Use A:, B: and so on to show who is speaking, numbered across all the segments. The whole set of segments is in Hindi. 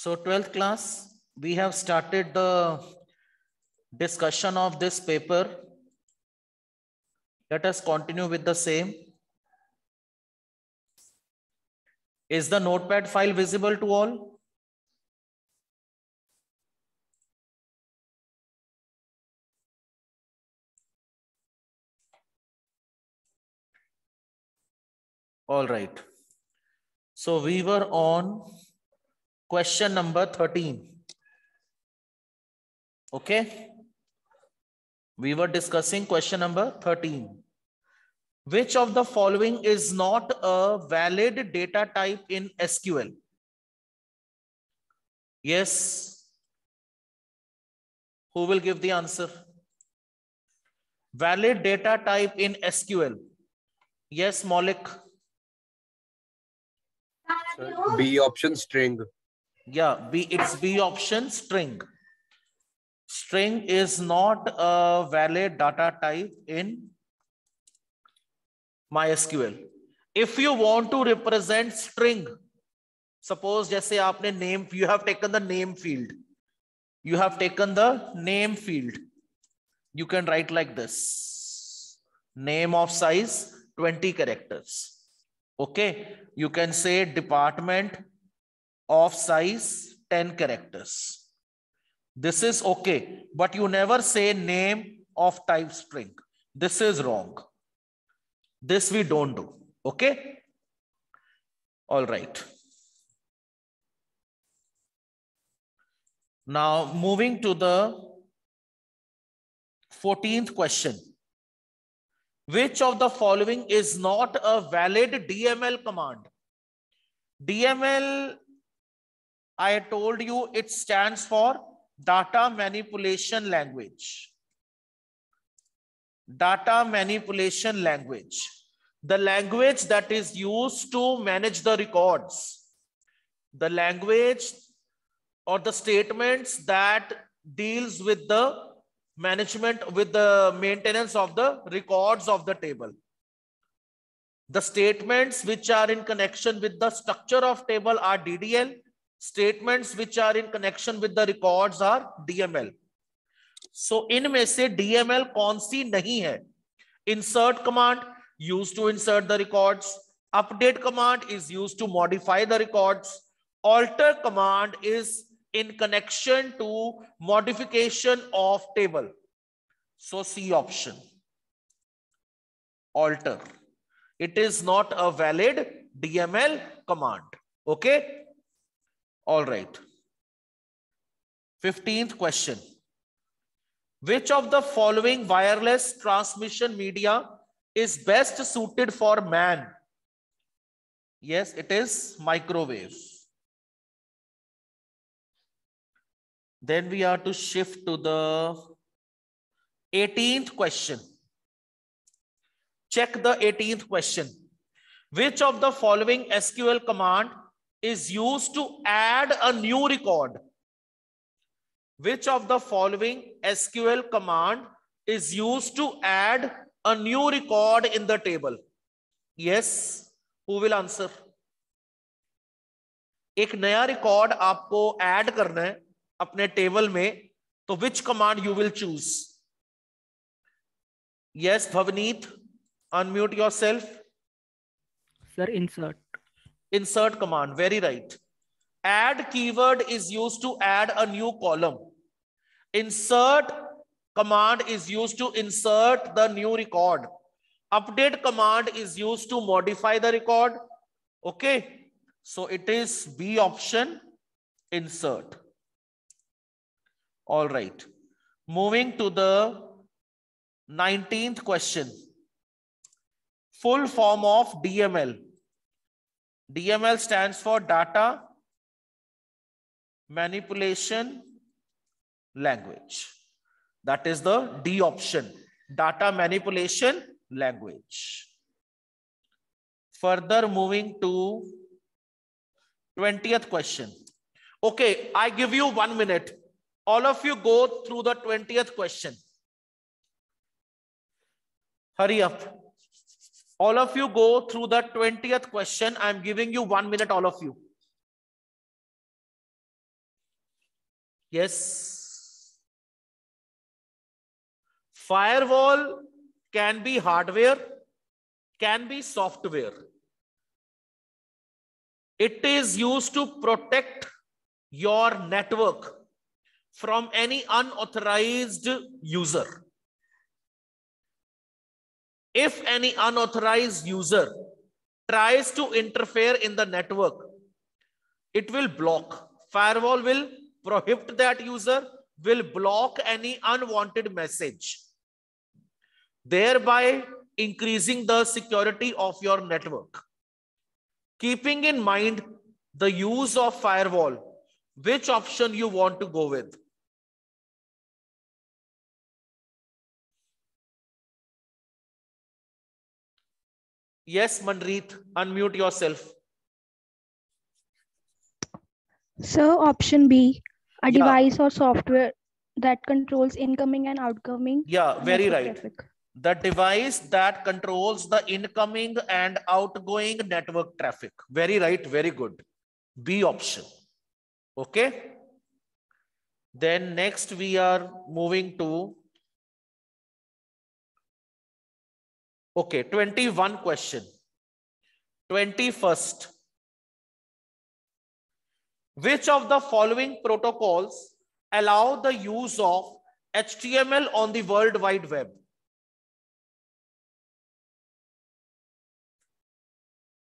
A: So 12th class, we have started the discussion of this paper. Let us continue with the same. Is the notepad file visible to all? All right. So we were on question number 13. Okay. We were discussing question number 13. Which of the following is not a valid data type in SQL? Yes. Who will give the answer? Valid data type in SQL. Yes, Malik.
B: B option string.
A: Yeah, B it's B option string. String is not a valid data type in MySQL. If you want to represent string, suppose जैसे आपने name, you have taken the name field. You have taken the name field. You can write like this. Name of size 20 characters. Okay. You can say department of size 10 characters. This is okay, but you never say name of type string. This is wrong. This we don't do. Okay. All right. Now moving to the 14th question. Which of the following is not a valid DML command? DML, I told you it stands for data manipulation language. Data manipulation language. The language that is used to manage the records. The language or the statements that deals with the management with the maintenance of the records of the table. The statements which are in connection with the structure of table are DDL. Statements which are in connection with the records are DML. So इनमें से DML कौन सी नहीं है Insert command used to insert the records. Update command is used to modify the records. Alter command is in connection to modification of table. So C option. Alter. It is not a valid DML command. Okay. All right. 15th question. Which of the following wireless transmission media is best suited for man? Yes, it is microwave. Then we are to shift to the 18th question. Check the 18th question. Which of the following SQL command is used to add a new record? Which of the following SQL command is used to add a new record in the table? Yes. Who will answer? नया रिकॉर्ड आपको ऐड करना है अपने टेबल में तो which command you will choose yes Bhavneet unmute your self
C: sir insert
A: insert command very right add keyword is used to add a new column insert command is used to insert the new record update command is used to modify the record okay so it is b option insert all right. Moving to the 19th question. Full form of DML. DML stands for data manipulation language. That is the D option, data manipulation language. Further moving to 20th question. Okay, I give you one minute all of you go through the 20th question. Hurry up. All of you go through the 20th question. I'm giving you one minute, all of you. Yes. Firewall can be hardware, can be software. It is used to protect your network from any unauthorized user. If any unauthorized user tries to interfere in the network, it will block. Firewall will prohibit that user, will block any unwanted message, thereby increasing the security of your network. Keeping in mind the use of firewall, which option you want to go with? Yes, Manreet, unmute yourself.
D: So option B, a
A: Yeah.
D: device or software that controls incoming and outgoing
A: Yeah, very right.
D: traffic.
A: The device that controls the incoming and outgoing network traffic. Very right, very good. B option. Okay. Then next we are moving to Okay, 21 question. 21st. Which of the following protocols allow the use of HTML on the World Wide Web?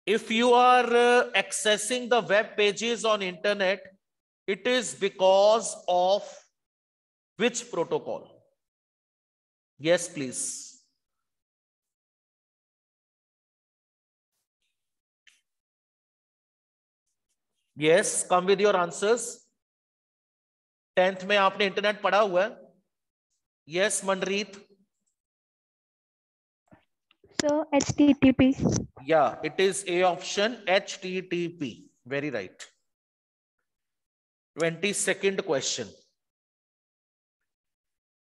A: If you are uh, accessing the web pages on internet, it is because of which protocol? Yes, please. Yes, come with your answers. Tenth में आपने इंटरनेट पढ़ा हुआ है yes Manreet
D: So HTTP.
A: Yeah, it is A option HTTP. Very right. 22nd question.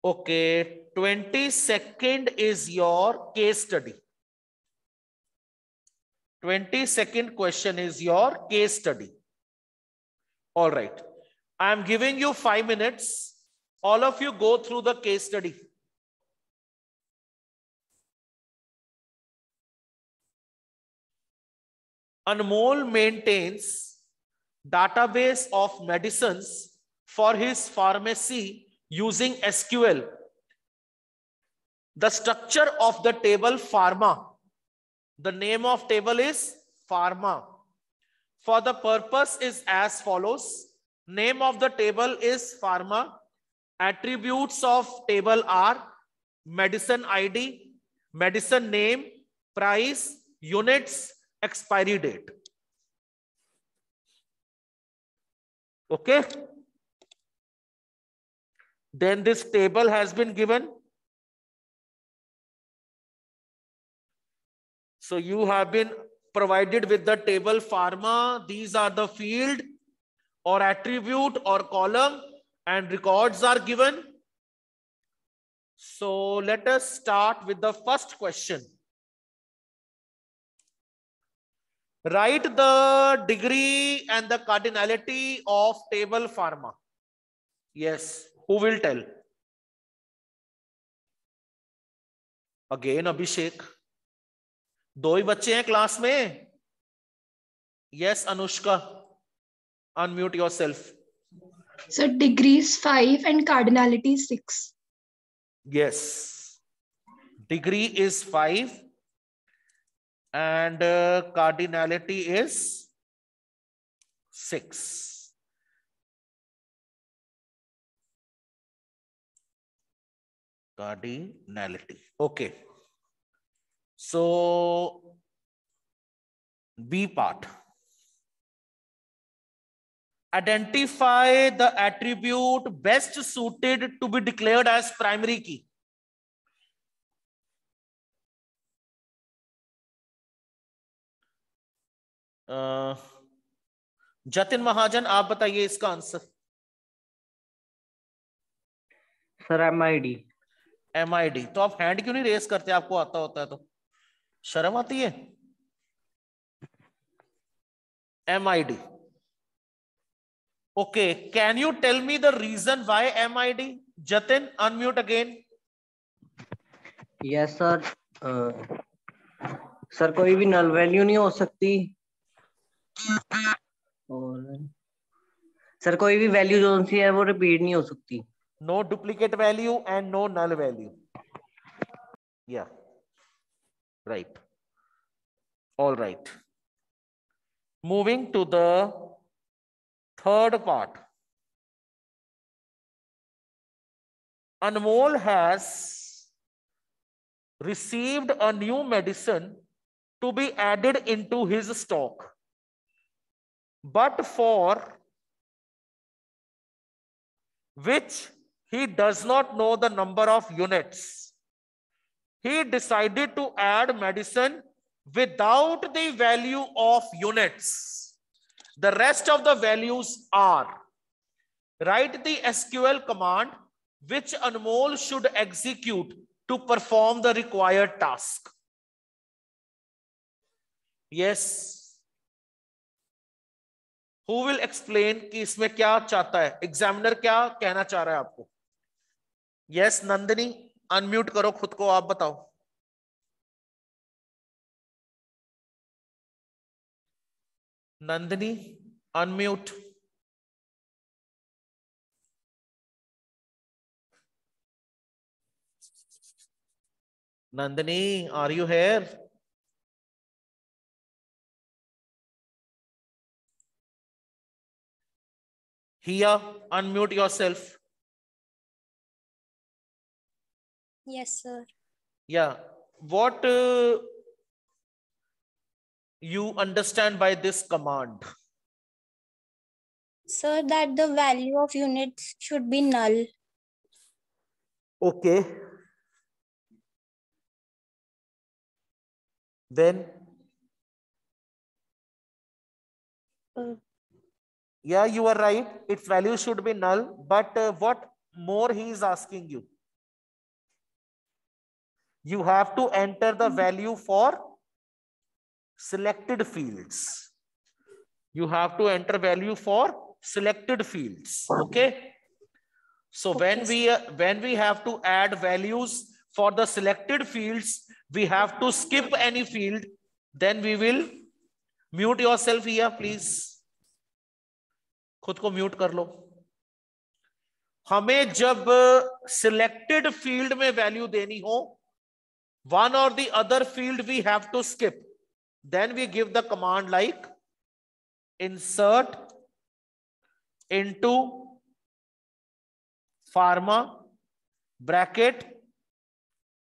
A: Okay, 22nd is your case study. 22nd question is your case study. All right. I am giving you five minutes. All of you go through the case study. Anmol maintains database of medicines for his pharmacy using SQL. The structure of the table pharma. The name of table is pharma. For the purpose is as follows. Name of the table is pharma. Attributes of table are medicine ID, medicine name, price, units, expiry date. Okay. Then this table has been given. So you have been provided with the table pharma. These are the field or attribute or column and records are given. So let us start with the first question. Write the degree and the cardinality of table pharma. Yes, who will tell? Again, Abhishek. दो ही बच्चे हैं क्लास में। Yes Anushka unmute your
E: self sir degrees five and cardinality six
A: yes degree is five and cardinality is six cardinality okay okay. So b part identify the attribute best suited to be declared as primary key uh, Jatin Mahajan आप बताइए इसका answer
C: sir M I D
A: M I D तो आप हैंड क्यों नहीं रेस करते आपको आता होता है तो शर्म आती है? M I D okay can you tell me the reason why M I D Jatin unmute again
C: yes sir sir कोई भी नल वैल्यू नहीं हो सकती। और सर कोई भी वैल्यू जो सी है वो रिपीट नहीं हो सकती।
A: No duplicate value and no null value yeah. Right. All right. Moving to the third part. Anmol has received a new medicine to be added into his stock. But for which he does not know the number of units He decided to add medicine without the value of units. The rest of the values are write the SQL command which Anmol should execute to perform the required task. Yes. Who will explain कि इसमें क्या चाहता है एग्जामिनर क्या कहना चाह रहा है आपको यस yes, नंदिनी अनम्यूट करो खुद को आप बताओ। Nandini unmute. Nandini are you here Here, unmute yourself.
F: Yes, sir.
A: Yeah. What uh, you understand by this command?
F: Sir, that the value of units should be null.
A: Okay. Then?
F: Uh,
A: yeah, you are right. Its value should be null. But uh, what more he is asking you? You have to enter the value for selected fields. You have to enter value for selected fields. Okay. So okay. when we uh, when we have to add values for the selected fields, we have to skip any field. Then we will mute yourself here, please. खुद को म्यूट कर लो हमें जब सिलेक्टेड फील्ड में वैल्यू देनी हो one or the other field we have to skip. Then we give the command like insert into pharma bracket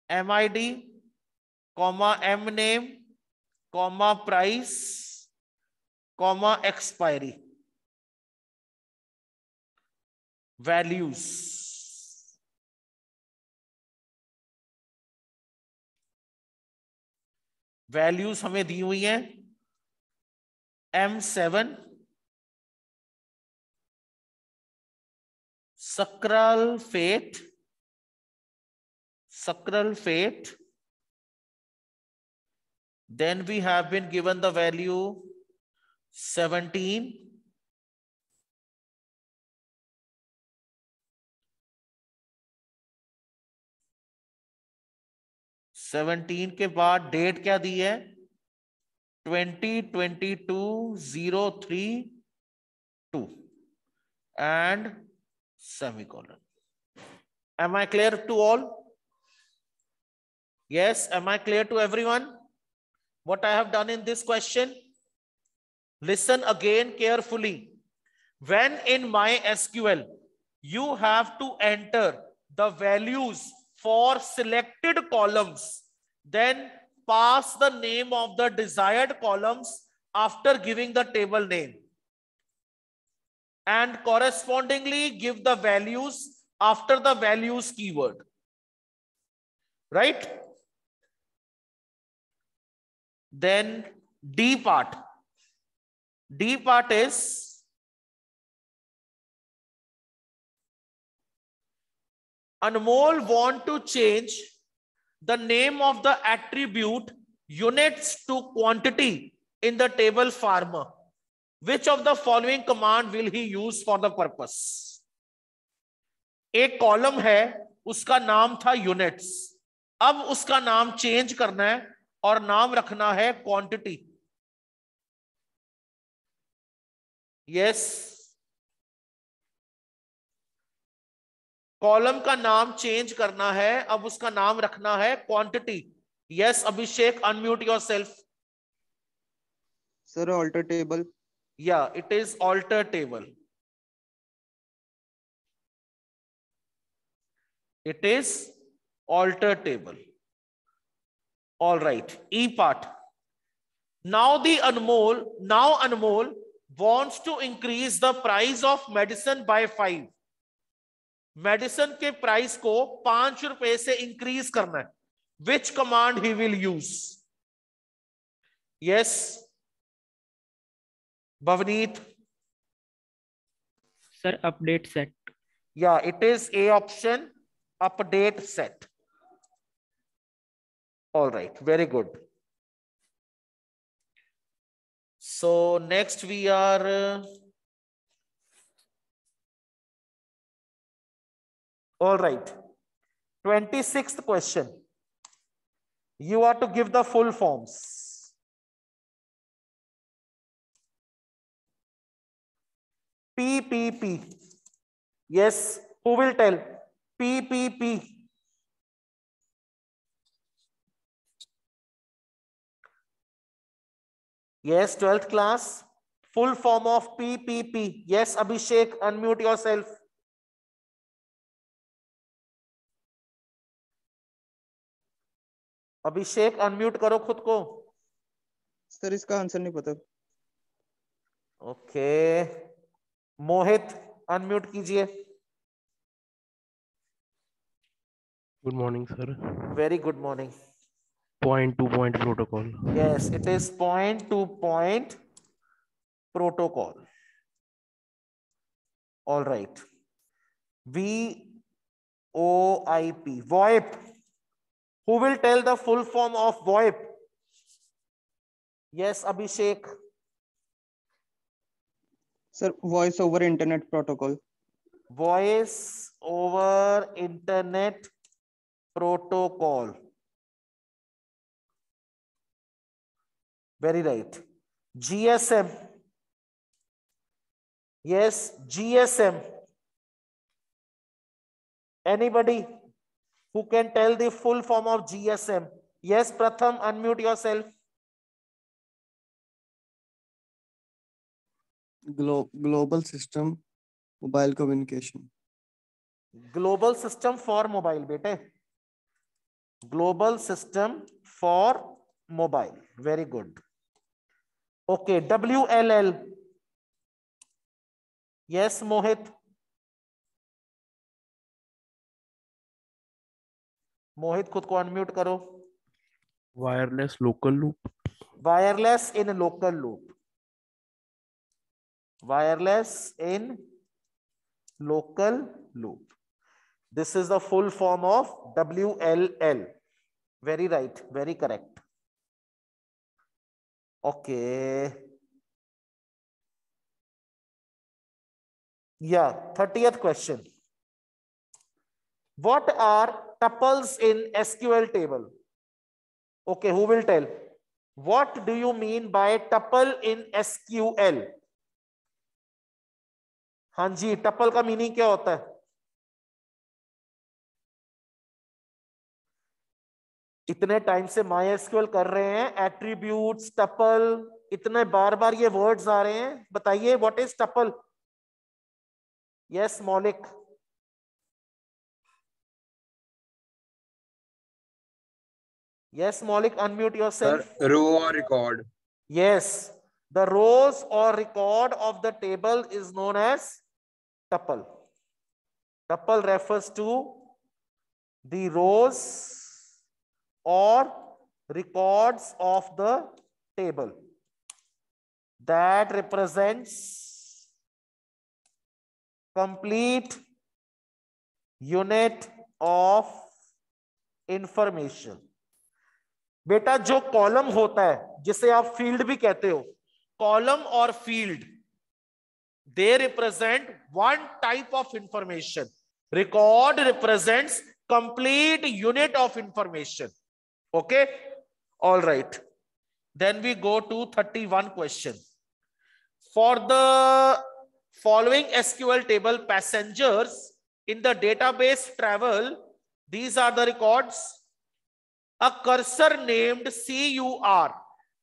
A: MID, comma M name, comma price, comma expiry values. Values हमें दी हुई हैं M seven sucralfate sucralfate then we have been given the value 17 seventeen के बाद डेट क्या दी है? Twenty twenty two zero three two. And semicolon am I clear to all yes am I clear to every one what I have done in this question listen again carefully when in my S SQL you have to enter the values for selected columns, then pass the name of the desired columns after giving the table name. And correspondingly give the values after the values keyword. Right? Then D part. D part is Anmol want to change the name of the attribute units to quantity in the table farmer. Which of the following command will he use for the purpose एक कॉलम है उसका नाम था यूनिट्स अब उसका नाम चेंज करना है और नाम रखना है क्वांटिटी यस कॉलम का नाम चेंज करना है अब उसका नाम रखना है quantity yes Abhishek unmute your self
G: sir alter table
A: yeah it is alter table it is alter table all right E part now the Anmol now Anmol wants to increase the price of medicine by five medicine के प्राइस को पाँच रुपए से इंक्रीज करना है। Which command he will use yes Bhavneet
H: sir update set
A: yeah it is a option update set all right very good so next we are all right. 26th question. You are to give the full forms. PPP. Yes, who will tell? PPP. Yes, 12th class. Full form of PPP. Yes, Abhishek, unmute yourself. Abhishek unmute करो खुद को।
G: सर इसका आंसर नहीं पता।
A: ओके मोहित अनम्यूट कीजिए।
I: Good morning sir
A: very good morning
I: point to point protocol
A: yes it is point to point protocol all right V O I P VoIP who will tell the full form of VoIP? Yes, Abhishek.
G: Sir, voice over internet protocol.
A: Voice over internet protocol. Very right. GSM. Yes, GSM. Anybody who can tell the full form of GSM? Yes, Pratham, unmute yourself.
G: Glo global system mobile communication.
A: Global system for mobile, bete. Global system for mobile. Very good. Okay, WLL. Yes, Mohit. Mohit खुद को अनम्यूट करो।
I: Wireless local loop
A: wireless in local loop wireless in local loop this is the full form of W L L very right very correct okay yeah thirtieth question what are tuples in SQL table? Okay, who will tell? What do you mean by tuple in SQL? हाँ जी टपल का मीनिंग क्या होता है इतने टाइम से माई एसक्यूएल कर रहे हैं एट्रीब्यूट टपल इतने बार बार ये वर्ड्स आ रहे हैं बताइए what is tuple yes Maulik Yes, Malik, unmute yourself. Sir,
B: row or record.
A: Yes. The rows or record of the table is known as tuple. Tuple refers to the rows or records of the table that represents complete unit of information बेटा, जो कॉलम होता है, जिसे आप फ़ील्ड भी कहते हो, कॉलम और field they represent one type of information record represent complete unit of information okay all right then we go to thirty one question for the following SQL table passengers in the database travel these are the records a cursor named cur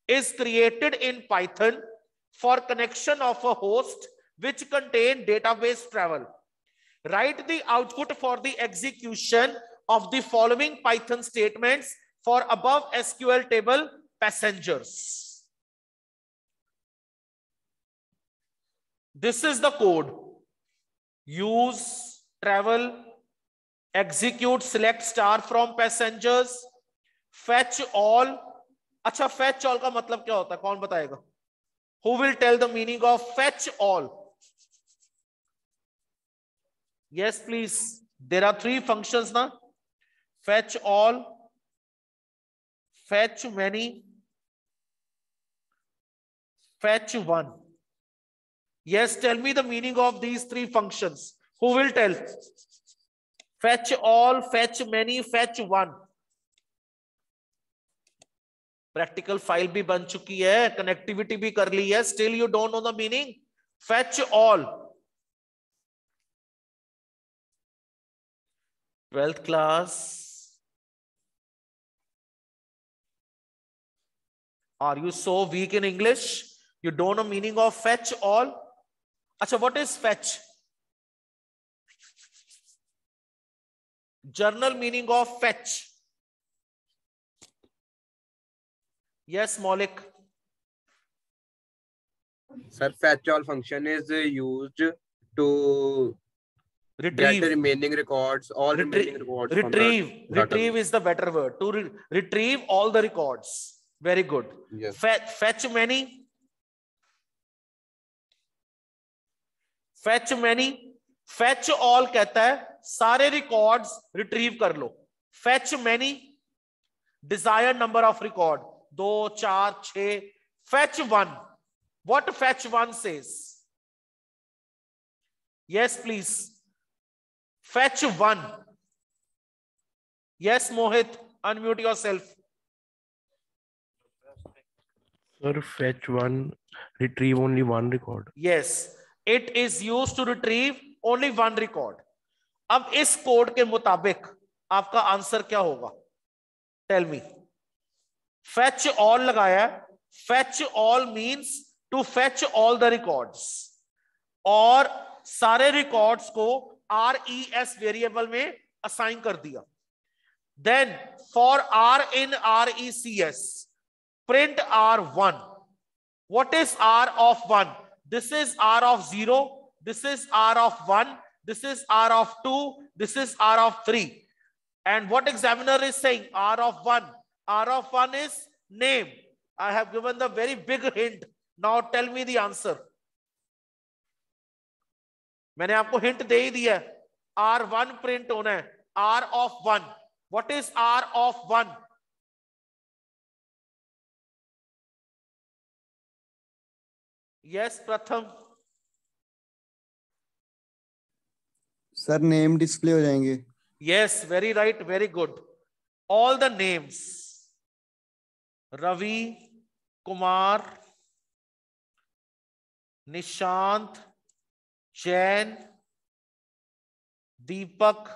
A: is created in python for connection of a host which contain database travel Write the output for the execution of the following Python statements for above SQL table passengers. This is the code. Use, travel, execute, select star from passengers, fetch all अच्छा फैच ऑल का मतलब क्या होता है? कौन बताएगा? Who will tell the meaning of fetch all yes please there are three functions ना. Fetch all fetch many fetch one yes tell me the meaning of these three functions who will tell fetch all fetch many fetch one practical file भी बन चुकी है कनेक्टिविटी भी कर ली है still you don't know the meaning fetch all twelfth class are you so weak in English you don't know meaning of fetch all अच्छा what is fetch general meaning of fetch Yes, Malik.
B: Sir, fetch all function is used to
A: retrieve
B: get the remaining records all
A: Retrie-
B: remaining records from the
A: retrieve
B: data.
A: retrieve is the better word to re- retrieve all the records very good
B: yes
A: fetch, fetch many fetch many fetch all कहता है सारे records retrieve कर लो fetch many desired number of record दो चार छ fetch one what fetch one से yes please fetch one yes Mohit unmute your self
I: sir fetch one retrieve only one record
A: yes it is use to retrieve only one record अब इस कोड के मुताबिक आपका आंसर क्या होगा? टेलमी फेच ऑल लगाया fetch all means to fetch all the records और सारे रिकॉर्ड्स को आर ई एस वेरिएबल में असाइन कर दिया then for R in R E C S print R one what is r of 1 this is r of 0 this is r of 1 this is r of 2 this is r of 3 and what examiner is saying r of 1 Arafan is name. I have given the very big hint. Now tell me the answer. मैंने आपको हिंट दे ही दिया आर वन प्रिंट होना है. R of one what is R of one yes Pratham
G: sir name display हो जाएँगे.
A: Yes very right very good all the names ravi Kumar, Nishant, Jain, Deepak,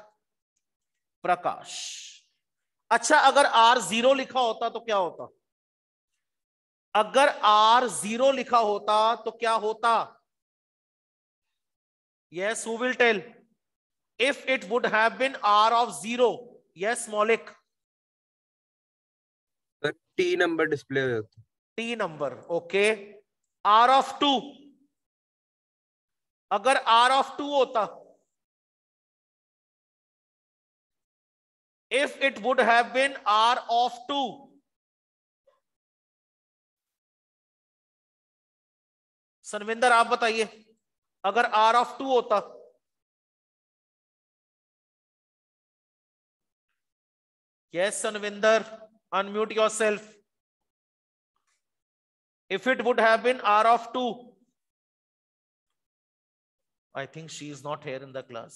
A: Prakash. अच्छा अगर आर ज़ीरो लिखा होता तो क्या होता? अगर आर ज़ीरो लिखा होता तो क्या होता? Yes who will tell if it would have been r of 0 yes, maulik.
B: T number display
A: T number okay R of two अगर आर ऑफ़ टू होता if it would have been R of two Sanvinder आप बताइए, अगर आर ऑफ़ टू होता yes Sanvinder unmute yourself. if it would have been r of 2 i think she is not here in the class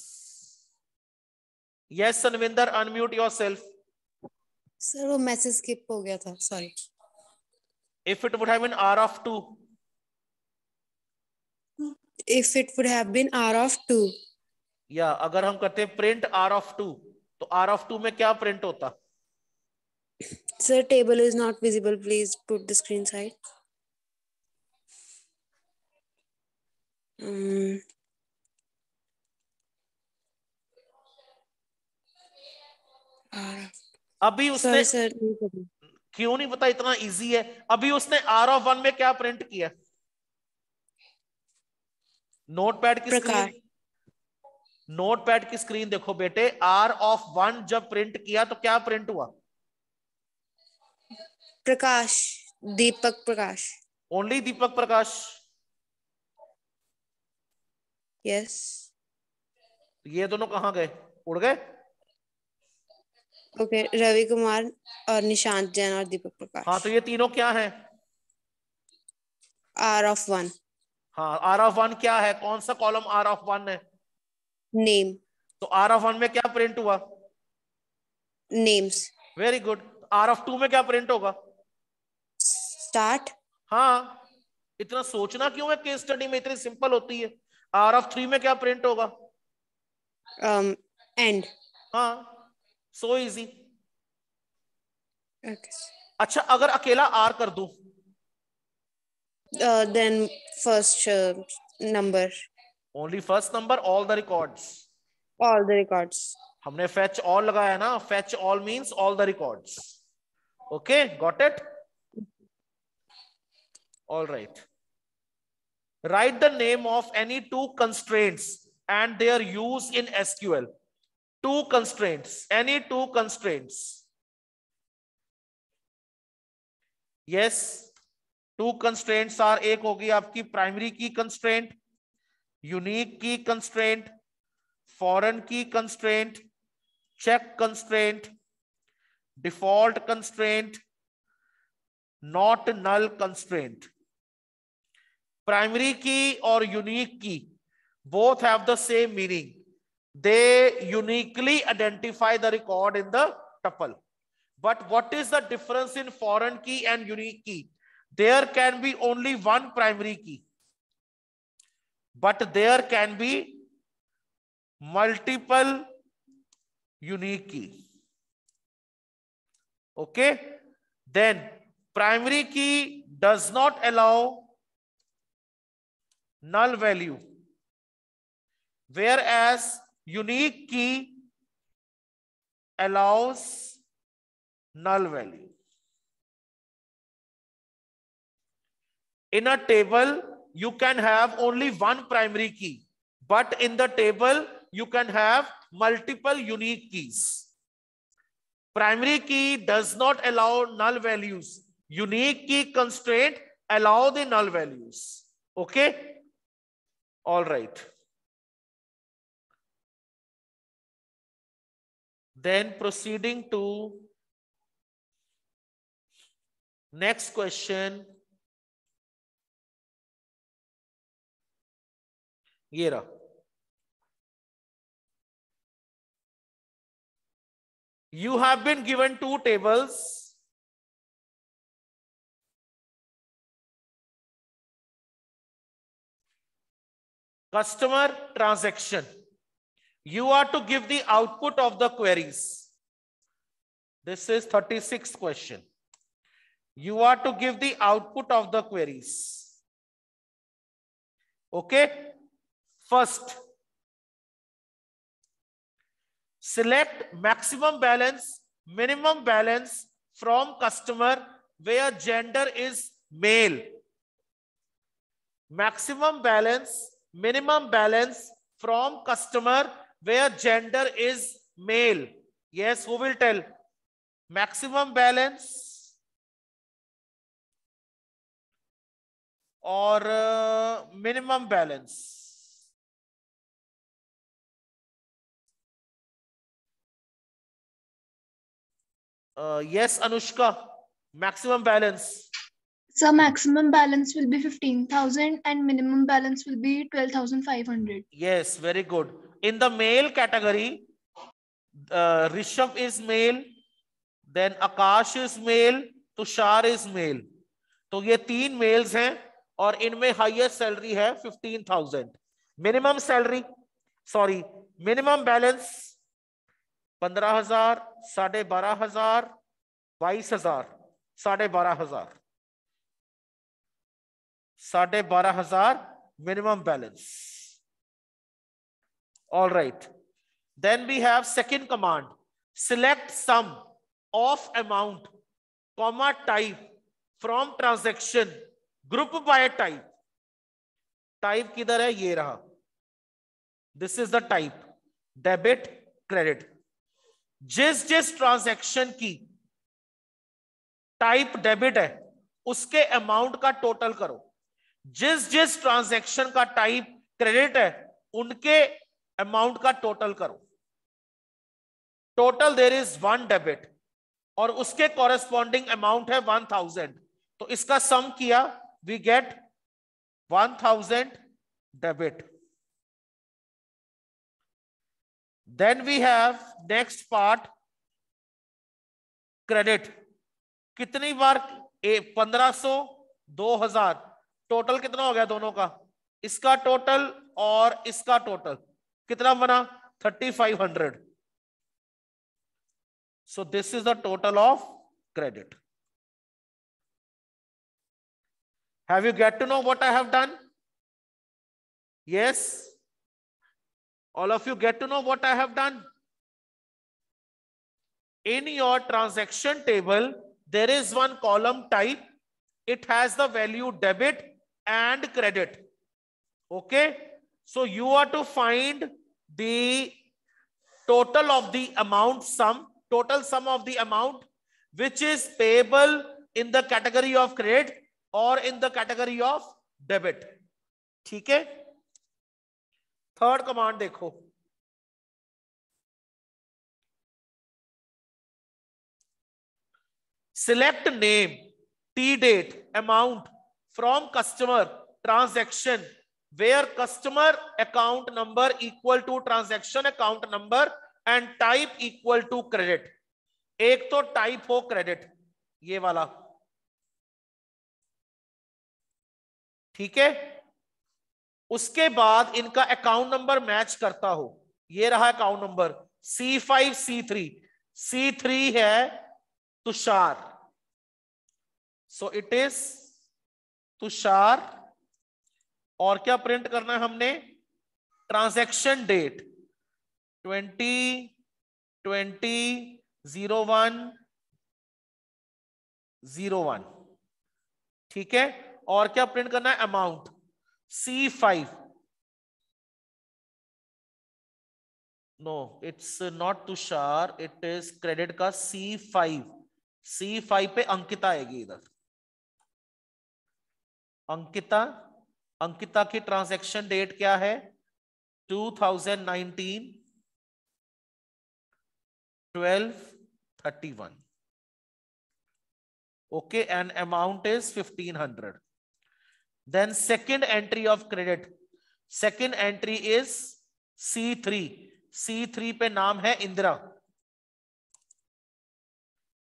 A: yes sanvinder unmute yourself
H: sir वो मैसेज स्किप हो गया था sorry
A: if it would have been r of 2
H: if it would have been R of two
A: या अगर हम करते प्रिंट r of 2 तो r of 2 में क्या प्रिंट होता
H: sir table is not visible please put the screen side Hmm.
A: अभी उसने
H: सर
A: क्यों नहीं पता इतना इजी है? अभी उसने आर ऑफ़ वन में क्या प्रिंट किया? नोटपैड की
H: प्रकाश।
A: स्क्रीन नोटपैड की स्क्रीन देखो बेटे। आर ऑफ़ वन जब प्रिंट किया तो क्या प्रिंट हुआ?
H: प्रकाश दीपक प्रकाश
A: ओनली दीपक प्रकाश
H: यस
A: ये दोनों कहाँ गए? उड़ गए?
H: ओके रवि कुमार और निशांत जैन और दीपक प्रकाश
A: हाँ तो ये तीनों क्या है?
H: आर ऑफ़ वन
A: हाँ आर ऑफ़ वन क्या है? कौन सा कॉलम आर ऑफ़ वन है?
H: नेम
A: तो आर ऑफ़ वन में क्या प्रिंट हुआ?
H: Names
A: very good R of two में क्या प्रिंट होगा?
H: स्टार्ट
A: हाँ इतना सोचना क्यों है? केस स्टडी में इतनी सिंपल होती है। आर ऑफ़ थ्री में क्या प्रिंट होगा?
H: एंड um,
A: हाँ सो इजी
H: ओके
A: अच्छा अगर अकेला आर कर दूँ?
H: Then first number
A: only first number all the records
H: all the records
A: हमने फेच ऑल लगाया ना? Fetch all means all the records okay got it All right write the name of any two constraints and their use in SQL. Two constraints, any two constraints. Yes, two constraints are एक होगी आपकी primary key constraint, unique key constraint, foreign key constraint, check constraint, default constraint, not null constraint. primary key or unique key both have the same meaning. They uniquely identify the record in the tuple. But what is the difference in foreign key and unique key? There can be only one primary key. But there can be multiple unique key. Okay? Then primary key does not allow null value. Whereas unique key allows null value. In a table you can have only one primary key but in the table you can have multiple unique keys. Primary key does not allow null values. Unique key constraint allow the null values. Okay all right. Then proceeding to next question. ये रहा You have been given two tables. customer transaction. You are to give the output of the queries. This is 36th question. You are to give the output of the queries. Okay. First, select maximum balance, minimum balance from customer where gender is male. Maximum balance minimum balance from customer where gender is male. Yes, who will tell? Maximum balance or uh, minimum balance? Uh, yes, Anushka, maximum balance.
E: So maximum balance will be 15,000 and minimum balance will be 12,500.
A: Yes, very good. In the male category, uh, Rishabh is male, then Akash is male, Tushar is male. तो ये तीन मेल्स हैं और इनमें हाईएस्ट सैलरी है 15,000. Minimum salary sorry minimum balance पंद्रह हज़ार साढ़े बारह हज़ार बाईस हज़ार साढ़े बारह हज़ार साढ़े बारह हज़ार minimum balance all right then we have second command select sum of amount comma type from transaction group by type type किधर है? ये रहा. This is the type debit credit जिस जिस ट्रांजैक्शन की टाइप डेबिट है, उसके अमाउंट का टोटल करो. जिस जिस ट्रांजैक्शन का टाइप क्रेडिट है, उनके अमाउंट का टोटल करो। Total there is one debit और उसके कॉरेस्पॉन्डिंग अमाउंट है वन थाउज़ेंड तो इसका सम किया we get one thousand debit then we have next part, credit कितनी बार पंद्रह सो, दो हज़ार टोटल कितना हो गया दोनों का? इसका टोटल और इसका टोटल। कितना बना? Thirty five hundred. So this is the total of credit have you get to know what I have done yes all of you get to know what I have done in your transaction table there is one column type it has the value debit and credit. Okay. So you are to find the total of the amount sum, total sum of the amount, which is payable in the category of credit or in the category of debit. Okay. Third command देखो select name T date amount from customer transaction where customer account number equal to transaction account number and type equal to credit एक तो टाइप हो क्रेडिट ये वाला। ठीक है? उसके बाद इनका अकाउंट नंबर मैच करता हो। ये रहा account number C five C three C three है Tushar. So it is Tushar और क्या प्रिंट करना है हमने transaction date twenty twenty zero one zero one ठीक है और क्या प्रिंट करना है amount C5. No, it's not Tushar. It is credit का C5. C5 पे अंकिता आएगी इधर अंकिता अंकिता की ट्रांजैक्शन डेट क्या है? 2019 1231 okay and amount is 1500 then second entry of credit second entry is C3 C3 पे नाम है Indira.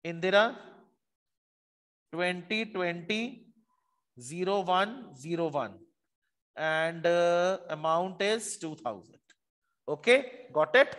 A: Indira 2020 0101 and uh, amount is 2000 okay got it